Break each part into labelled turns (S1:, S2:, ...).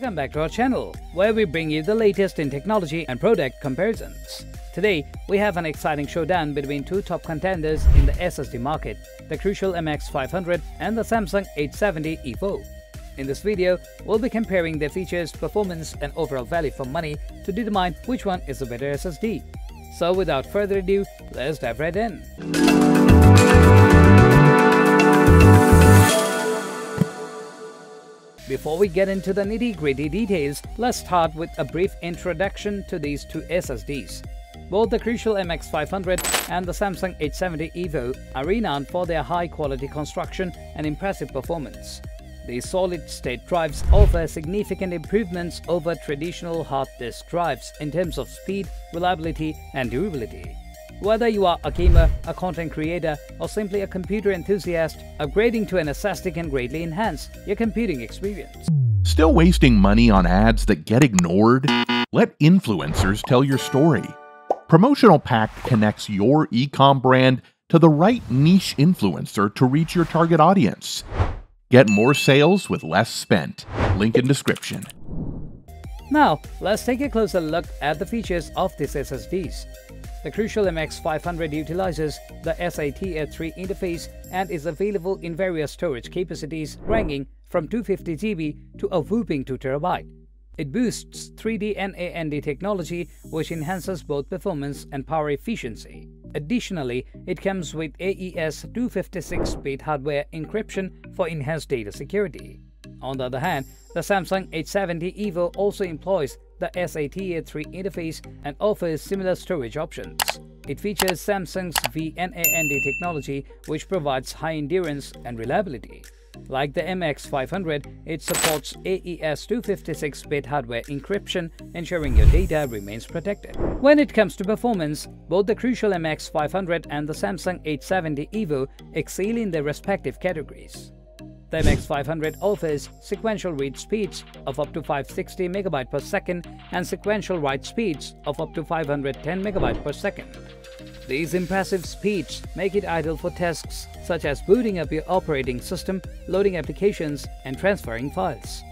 S1: Welcome back to our channel, where we bring you the latest in technology and product comparisons. Today, we have an exciting showdown between two top contenders in the SSD market, the Crucial MX500 and the Samsung 870 EVO. In this video, we'll be comparing their features, performance and overall value for money to determine which one is the better SSD. So without further ado, let's dive right in. Before we get into the nitty-gritty details, let's start with a brief introduction to these two SSDs. Both the Crucial MX500 and the Samsung 870 EVO are renowned for their high-quality construction and impressive performance. These solid-state drives offer significant improvements over traditional hard disk drives in terms of speed, reliability, and durability. Whether you are a gamer, a content creator, or simply a computer enthusiast, upgrading to an SSD can greatly enhance your computing experience.
S2: Still wasting money on ads that get ignored? Let influencers tell your story. Promotional Pack connects your ecom brand to the right niche influencer to reach your target audience. Get more sales with less spent. Link in description.
S1: Now, let's take a closer look at the features of these SSDs. The Crucial MX500 utilizes the SATA3 interface and is available in various storage capacities ranging from 250GB to a whooping 2TB. It boosts 3D NAND technology which enhances both performance and power efficiency. Additionally, it comes with AES 256-bit hardware encryption for enhanced data security. On the other hand, the Samsung 870 EVO also employs the SATA3 interface and offers similar storage options. It features Samsung's VNAND technology which provides high endurance and reliability. Like the MX500, it supports AES 256-bit hardware encryption, ensuring your data remains protected. When it comes to performance, both the Crucial MX500 and the Samsung 870 EVO excel in their respective categories. The MX500 offers sequential read speeds of up to 560 MB per second and sequential write speeds of up to 510 MB per second. These impressive speeds make it ideal for tasks such as booting up your operating system, loading applications, and transferring files.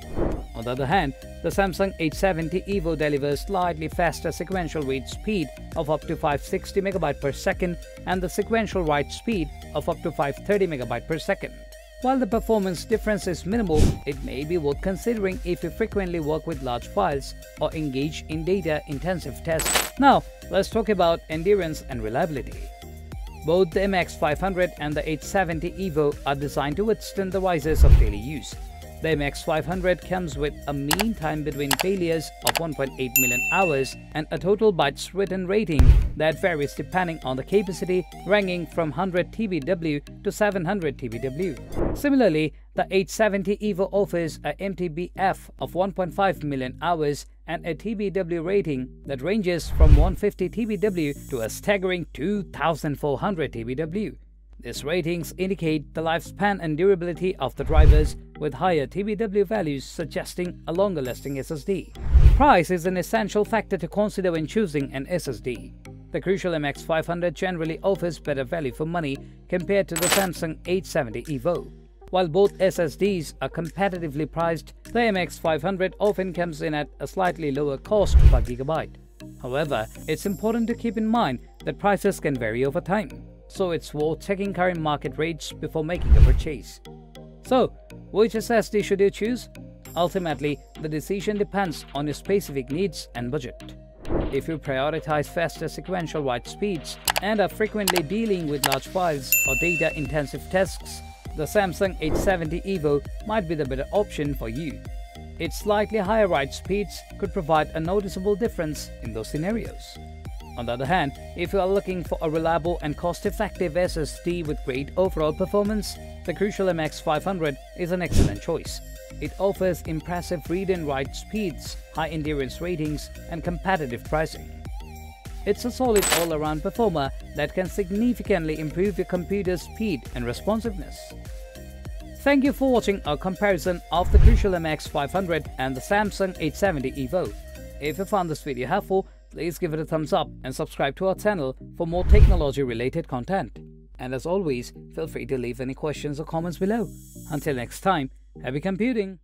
S1: On the other hand, the Samsung 870 EVO delivers slightly faster sequential read speed of up to 560 MB per second and the sequential write speed of up to 530 MB per second. While the performance difference is minimal, it may be worth considering if you frequently work with large files or engage in data-intensive tasks. Now, let's talk about endurance and reliability. Both the MX500 and the 870 EVO are designed to withstand the rises of daily use. The MX500 comes with a mean time between failures of 1.8 million hours and a total bytes written rating that varies depending on the capacity ranging from 100 TBW to 700 TBW. Similarly, the 870 EVO offers a MTBF of 1.5 million hours and a TBW rating that ranges from 150 TBW to a staggering 2400 TBW. These ratings indicate the lifespan and durability of the drivers with higher TBW values suggesting a longer lasting SSD. Price is an essential factor to consider when choosing an SSD. The Crucial MX500 generally offers better value for money compared to the Samsung 870 EVO. While both SSDs are competitively priced, the MX500 often comes in at a slightly lower cost per gigabyte. However, it's important to keep in mind that prices can vary over time so it's worth checking current market rates before making a purchase. So, which SSD should you choose? Ultimately, the decision depends on your specific needs and budget. If you prioritize faster sequential write speeds and are frequently dealing with large files or data-intensive tasks, the Samsung 870 EVO might be the better option for you. Its slightly higher write speeds could provide a noticeable difference in those scenarios. On the other hand, if you are looking for a reliable and cost-effective SSD with great overall performance, the Crucial MX500 is an excellent choice. It offers impressive read and write speeds, high endurance ratings, and competitive pricing. It's a solid all-around performer that can significantly improve your computer's speed and responsiveness. Thank you for watching our comparison of the Crucial MX500 and the Samsung 870 EVO. If you found this video helpful, Please give it a thumbs up and subscribe to our channel for more technology related content. And as always, feel free to leave any questions or comments below. Until next time, happy computing!